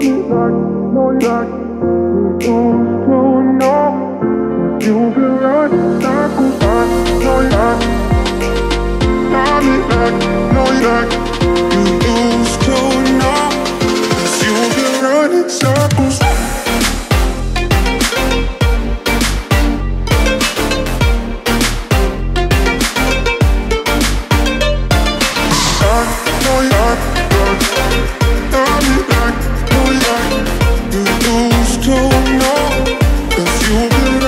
we used to know. You've been running circles, I know you like. I'll be back, know you like. You know. Cause you've been running circles. I you. I'll be back, know you. You used to know. Cause you've been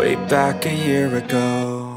Way back a year ago